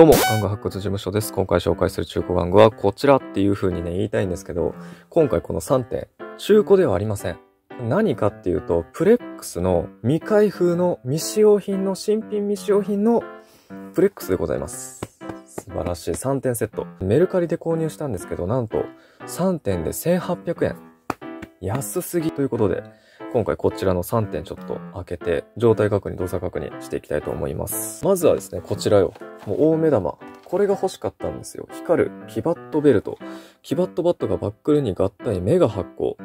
どうも、玩具発掘事務所です。今回紹介する中古玩具はこちらっていう風にね、言いたいんですけど、今回この3点、中古ではありません。何かっていうと、プレックスの未開封の未使用品の新品未使用品のプレックスでございます。素晴らしい3点セット。メルカリで購入したんですけど、なんと3点で1800円。安すぎということで、今回こちらの3点ちょっと開けて、状態確認、動作確認していきたいと思います。まずはですね、こちらよ。もう大目玉。これが欲しかったんですよ。光るキバットベルト。キバットバットがバックルに合体メガ発光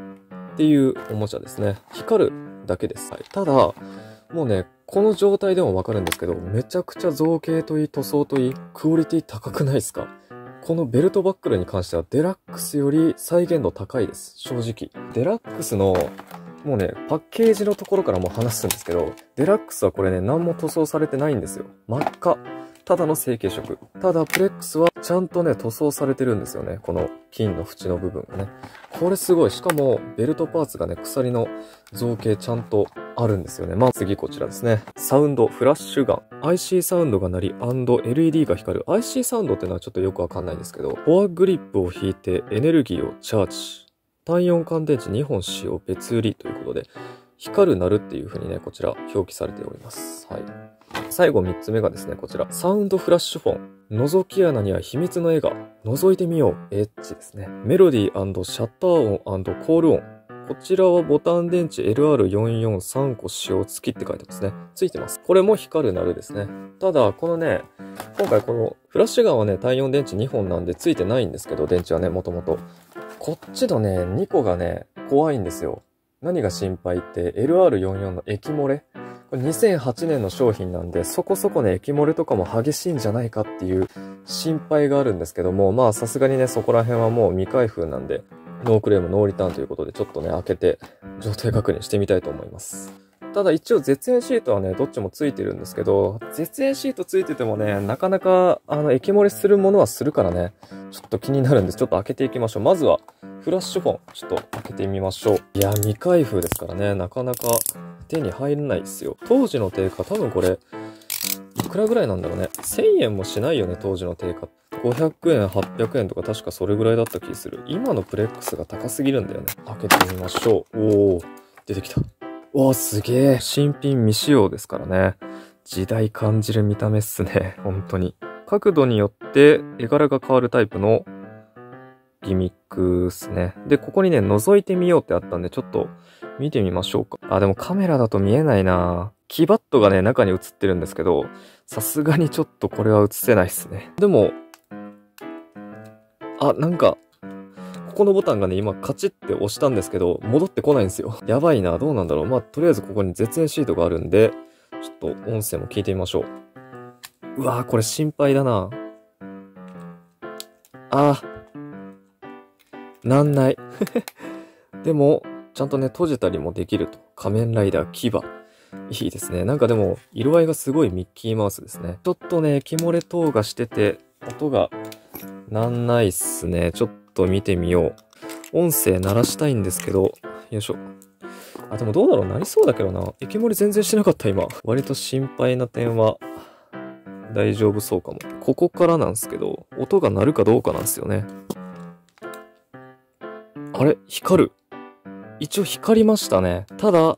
っていうおもちゃですね。光るだけです。はい、ただ、もうね、この状態でもわかるんですけど、めちゃくちゃ造形といい塗装といい、クオリティ高くないですか？このベルトバックルに関してはデラックスより再現度高いです。正直。デラックスのもうね、パッケージのところからもう話すんですけど、デラックスはこれね、何も塗装されてないんですよ。真っ赤。ただの成型色。ただ、プレックスはちゃんとね、塗装されてるんですよね。この金の縁の部分がね。これすごい。しかも、ベルトパーツがね、鎖の造形ちゃんとあるんですよね。まあ、次こちらですね。サウンド、フラッシュガン。IC サウンドが鳴り &LED が光る。IC サウンドってのはちょっとよくわかんないんですけど、フォアグリップを引いてエネルギーをチャージ。単4乾電池2本使用別売りということで、光るなるっていう風にね、こちら表記されております。はい。最後3つ目がですね、こちら。サウンドフラッシュフォン。覗き穴には秘密の絵が。覗いてみよう。エッチですね。メロディーシャッター音コール音。こちらはボタン電池 LR443 個使用付きって書いてますね。ついてます。これも光るなるですね。ただ、このね、今回このフラッシュガンはね、単4電池2本なんでついてないんですけど、電池はね、もともと。こっちのね、2個がね、怖いんですよ。何が心配って LR44 の液漏れ？これ2008年の商品なんで、そこそこね、液漏れとかも激しいんじゃないかっていう心配があるんですけども、まあさすがにね、そこら辺はもう未開封なんで、ノークレーム、ノーリターンということで、ちょっとね、開けて状態確認してみたいと思います。ただ一応絶縁シートはね、どっちもついてるんですけど、絶縁シートついててもね、なかなか、あの、液漏れするものはするからね、ちょっと気になるんです。ちょっと開けていきましょう。まずは、フラッシュフォン、ちょっと開けてみましょう。いや、未開封ですからね、なかなか手に入らないですよ。当時の定価、多分これ、いくらぐらいなんだろうね。1000円もしないよね、当時の定価。500円、800円とか確かそれぐらいだった気する。今のプレックスが高すぎるんだよね。開けてみましょう。おー、出てきた。おー、すげえ。新品未使用ですからね。時代感じる見た目っすね。本当に。角度によって絵柄が変わるタイプのギミックっすね。で、ここにね、覗いてみようってあったんで、ちょっと見てみましょうか。あ、でもカメラだと見えないなキバットがね、中に映ってるんですけど、さすがにちょっとこれは映せないっすね。でも、あ、なんか、ここのボタンがね、今カチッて押したんですけど、戻ってこないんですよ。やばいな、どうなんだろう。まあ、とりあえずここに絶縁シートがあるんで、ちょっと音声も聞いてみましょう。うわーこれ心配だな。あなんない。でも、ちゃんとね、閉じたりもできると。仮面ライダー牙。いいですね。なんかでも、色合いがすごいミッキーマウスですね。ちょっとね、木漏れ等がしてて、音がなんないっすね。ちょっと見てみよう。音声鳴らしたいんですけど、よいしょ。あ、でもどうだろうなりそうだけどな。液漏れ全然してなかった今。割と心配な点は大丈夫そうかも。ここからなんですけど、音が鳴るかどうかなんですよね。あれ？光る？一応光りましたね。ただ、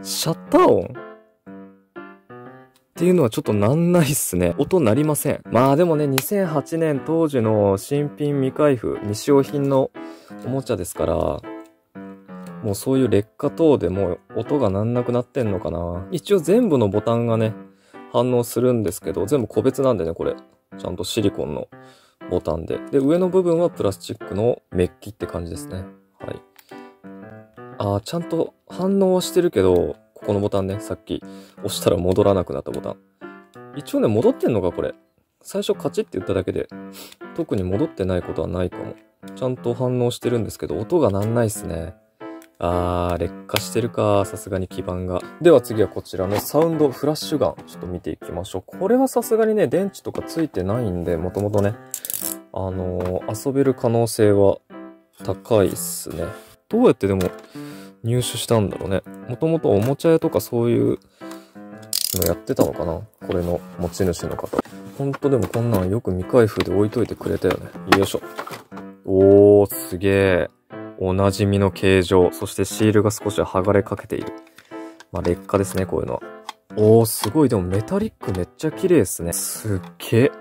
シャッター音？っていうのはちょっとなんないっすね。音鳴りません。まあでもね、2008年当時の新品未開封、未使用品のおもちゃですから、もうそういう劣化等でもう音がなんなくなってんのかな。一応全部のボタンがね、反応するんですけど、全部個別なんでね、これ。ちゃんとシリコンのボタンで。で、上の部分はプラスチックのメッキって感じですね。はい。あー、ちゃんと反応はしてるけど、このボタンね、さっき押したら戻らなくなったボタン。一応ね、戻ってんのか、これ。最初カチって言っただけで、特に戻ってないことはないかも。ちゃんと反応してるんですけど、音がなんないっすね。あー、劣化してるか。さすがに基板が。では次はこちらのサウンドフラッシュガン。ちょっと見ていきましょう。これはさすがにね、電池とかついてないんで、もともとね、あのー遊べる可能性は高いっすね。どうやってでも入手したんだろうね。もともとおもちゃ屋とかそういうのやってたのかな？これの持ち主の方。ほんとでもこんなんよく未開封で置いといてくれたよね。よいしょ。おー、すげえ。おなじみの形状。そしてシールが少し剥がれかけている。まあ、劣化ですね、こういうのは。おー、すごい。でもメタリックめっちゃ綺麗ですね。すっげえ。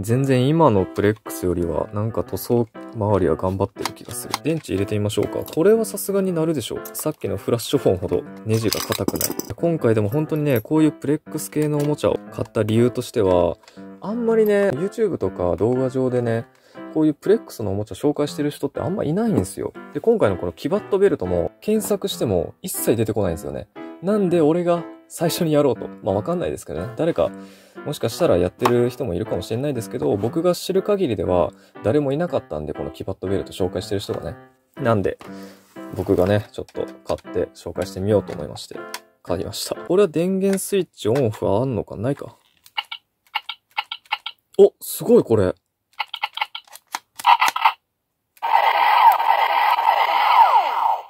全然今のプレックスよりはなんか塗装周りは頑張ってる気がする。電池入れてみましょうか。これはさすがになるでしょう。さっきのフラッシュフォンほどネジが硬くない。今回でも本当にね、こういうプレックス系のおもちゃを買った理由としては、あんまりね、YouTube とか動画上でね、こういうプレックスのおもちゃ紹介してる人ってあんまいないんですよ。で、今回のこのキバットベルトも検索しても一切出てこないんですよね。なんで俺が最初にやろうと。まあわかんないですけどね。誰か、もしかしたらやってる人もいるかもしれないですけど、僕が知る限りでは誰もいなかったんで、このキバットベルト紹介してる人がね。なんで、僕がね、ちょっと買って紹介してみようと思いまして、買いました。これは電源スイッチオンオフあんのかないかお、すごいこれ。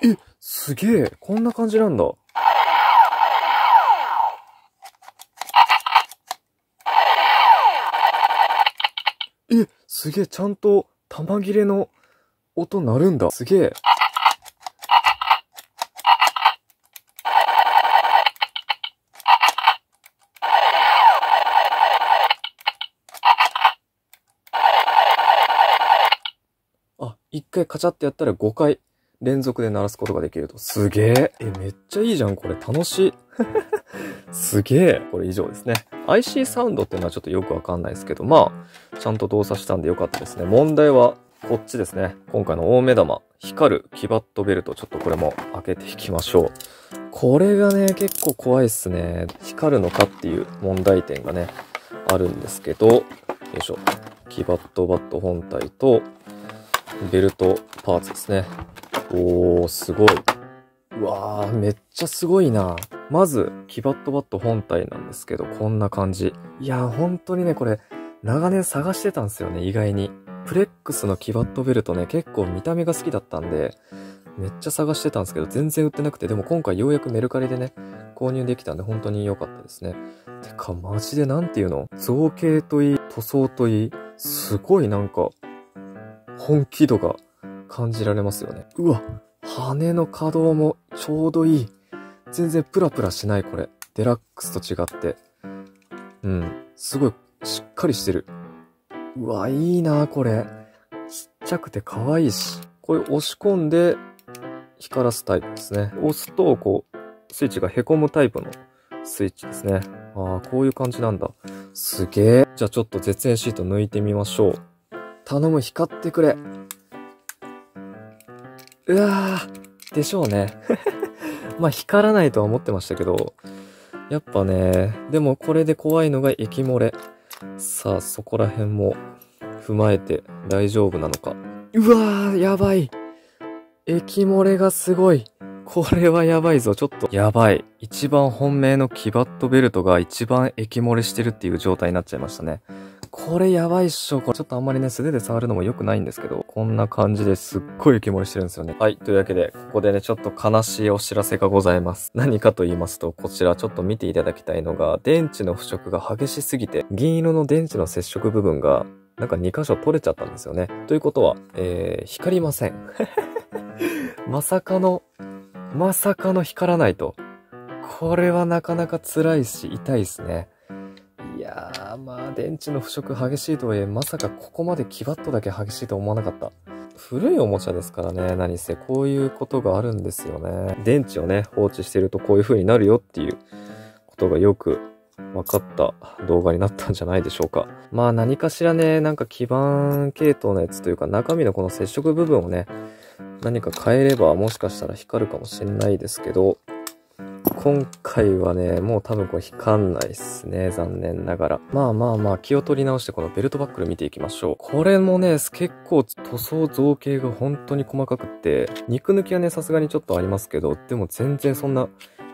え、すげえ。こんな感じなんだ。すげえ、ちゃんと玉切れの音鳴るんだ。すげえ。あ、一回カチャってやったら5回連続で鳴らすことができると。すげえ。え、めっちゃいいじゃん、これ。楽しい。すげえ。これ以上ですね。IC サウンドっていうのはちょっとよくわかんないですけど、まあ、ちゃんと動作したんでよかったですね。問題は、こっちですね。今回の大目玉、光るキバットベルト、ちょっとこれも開けていきましょう。これがね、結構怖いっすね。光るのかっていう問題点がね、あるんですけど、よいしょ。キバットバット本体と、ベルトパーツですね。おー、すごい。うわー、めっちゃすごいな。まず、キバットバット本体なんですけど、こんな感じ。いやー、本当にね、これ、長年探してたんですよね、意外に。プレックスのキバットベルトね、結構見た目が好きだったんで、めっちゃ探してたんですけど、全然売ってなくて、でも今回ようやくメルカリでね、購入できたんで本当に良かったですね。てか、マジでなんていうの？造形といい、塗装といい、すごいなんか、本気度が感じられますよね。うわ、羽の可動もちょうどいい。全然プラプラしないこれ。デラックスと違って。うん。すごいしっかりしてる。うわ、いいなこれ。ちっちゃくて可愛いし。これ押し込んで光らすタイプですね。押すと、こう、スイッチが凹むタイプのスイッチですね。ああ、こういう感じなんだ。すげえ。じゃあちょっと絶縁シート抜いてみましょう。頼む、光ってくれ。うわー、でしょうね。まあ、光らないとは思ってましたけど、やっぱね、でもこれで怖いのが液漏れ。さあ、そこら辺も踏まえて大丈夫なのか。うわー、やばい。液漏れがすごい。これはやばいぞ、ちょっと。やばい。一番本命のキバットベルトが一番液漏れしてるっていう状態になっちゃいましたね。これやばいっしょ。これちょっとあんまりね、素手で触るのも良くないんですけど、こんな感じですっごい液漏れしてるんですよね。はい。というわけで、ここでね、ちょっと悲しいお知らせがございます。何かと言いますと、こちらちょっと見ていただきたいのが、電池の腐食が激しすぎて、銀色の電池の接触部分が、なんか2箇所取れちゃったんですよね。ということは、えー、光りません。まさかの、まさかの光らないと。これはなかなか辛いし、痛いですね。いやー、まあ、電池の腐食激しいとはいえ、まさかここまでキバッとだけ激しいと思わなかった。古いおもちゃですからね、何せこういうことがあるんですよね。電池をね、放置してるとこういう風になるよっていうことがよく分かった動画になったんじゃないでしょうか。まあ何かしらね、なんか基板系統のやつというか中身のこの接触部分をね、何か変えればもしかしたら光るかもしれないですけど、今回はね、もう多分これ光んないっすね。残念ながら。まあまあまあ、気を取り直してこのベルトバックル見ていきましょう。これもね、結構塗装造形が本当に細かくって、肉抜きはね、さすがにちょっとありますけど、でも全然そんな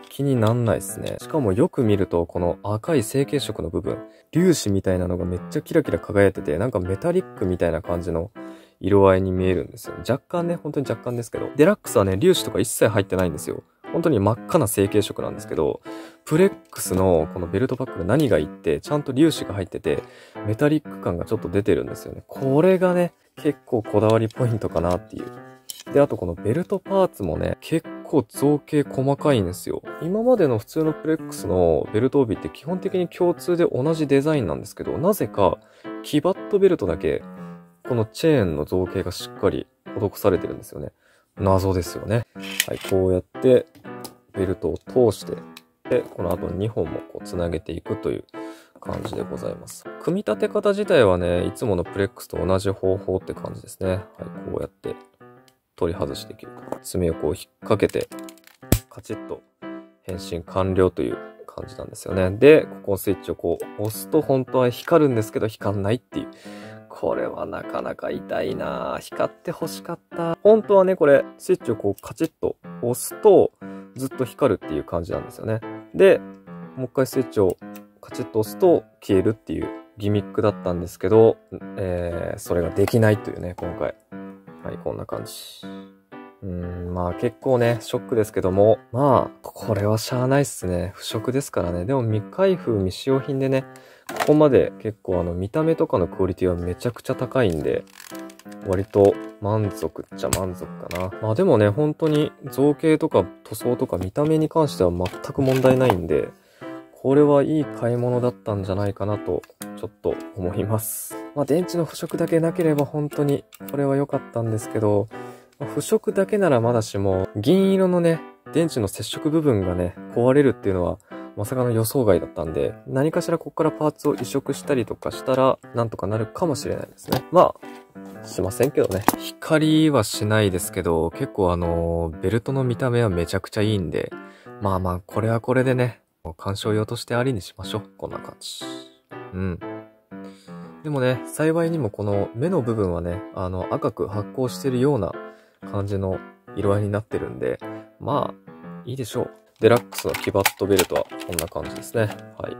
気になんないっすね。しかもよく見ると、この赤い成形色の部分、粒子みたいなのがめっちゃキラキラ輝いてて、なんかメタリックみたいな感じの色合いに見えるんですよ。若干ね、本当に若干ですけど。デラックスはね、粒子とか一切入ってないんですよ。本当に真っ赤な成形色なんですけど、プレックスのこのベルトバックル何がいいって、ちゃんと粒子が入ってて、メタリック感がちょっと出てるんですよね。これがね、結構こだわりポイントかなっていう。で、あとこのベルトパーツもね、結構造形細かいんですよ。今までの普通のプレックスのベルト帯って基本的に共通で同じデザインなんですけど、なぜか、キバットベルトだけ、このチェーンの造形がしっかり施されてるんですよね。謎ですよね。はい、こうやって、ベルトを通して、で、この後2本もこう繋げていくという感じでございます。組み立て方自体はね、いつものプレックスと同じ方法って感じですね。はい、こうやって取り外していけると。爪をこう引っ掛けて、カチッと変身完了という感じなんですよね。で、ここのスイッチをこう押すと本当は光るんですけど光んないっていう。これはなかなか痛いな光って欲しかった。本当はね、これ、スイッチをこうカチッと押すと、ずっと光るっていう感じなんですよね。で、もう一回スイッチをカチッと押すと消えるっていうギミックだったんですけど、えー、それができないというね、今回。はい、こんな感じ。うーん、まあ結構ね、ショックですけども、まあ、これはしゃあないっすね。不織ですからね。でも未開封未使用品でね、ここまで結構あの見た目とかのクオリティはめちゃくちゃ高いんで、割と満足っちゃ満足かな。まあでもね、本当に造形とか塗装とか見た目に関しては全く問題ないんで、これはいい買い物だったんじゃないかなと、ちょっと思います。まあ電池の腐食だけなければ本当にこれは良かったんですけど、腐食だけならまだしも、銀色のね、電池の接触部分がね、壊れるっていうのは、まさかの予想外だったんで、何かしらここからパーツを移植したりとかしたら、なんとかなるかもしれないですね。まあ、しませんけどね。光はしないですけど、結構あの、ベルトの見た目はめちゃくちゃいいんで、まあまあ、これはこれでね、鑑賞用としてありにしましょう。こんな感じ。うん。でもね、幸いにもこの目の部分はね、あの、赤く発光してるような感じの色合いになってるんで、まあ、いいでしょう。デラックスのキバットベルトはこんな感じですね。はい。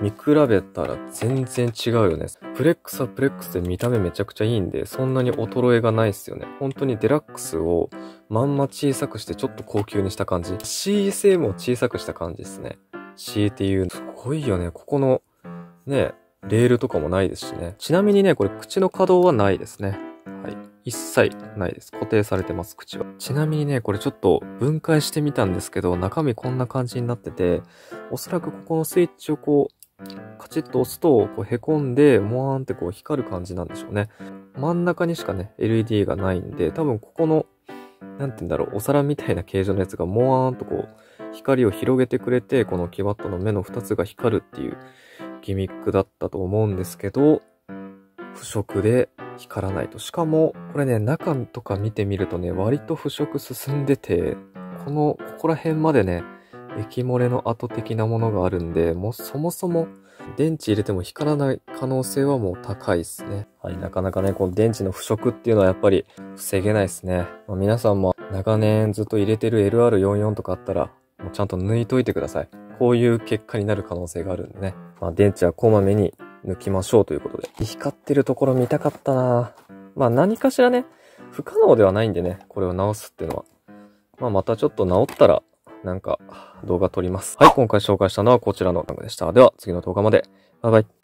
見比べたら全然違うよね。プレックスはプレックスで見た目めちゃくちゃいいんで、そんなに衰えがないっすよね。本当にデラックスをまんま小さくしてちょっと高級にした感じ。CSM を小さくした感じですね。強いて言う。すごいよね。ここの、ね、レールとかもないですしね。ちなみにね、これ口の可動はないですね。はい。一切ないです。固定されてます、口は。ちなみにね、これちょっと分解してみたんですけど、中身こんな感じになってて、おそらくここのスイッチをこう、カチッと押すと、こう凹んで、モワーンってこう光る感じなんでしょうね。真ん中にしかね、LED がないんで、多分ここの、なんて言うんだろう、お皿みたいな形状のやつがモワーンとこう、光を広げてくれて、このキバットの目の2つが光るっていうギミックだったと思うんですけど、不織で光らないと。しかも、これね、中とか見てみるとね、割と腐食進んでて、この、ここら辺までね、液漏れの跡的なものがあるんで、もうそもそも電池入れても光らない可能性はもう高いですね。はい、なかなかね、この電池の腐食っていうのはやっぱり防げないですね。まあ、皆さんも長年ずっと入れてる LR44 とかあったら、もうちゃんと抜いといてください。こういう結果になる可能性があるんでね。まあ、電池はこまめに抜きましょうということで。光ってるところ見たかったなまあ何かしらね、不可能ではないんでね、これを直すっていうのは。まあまたちょっと直ったら、なんか動画撮ります。はい、今回紹介したのはこちらの動画でした。では次の動画まで。バイバイ。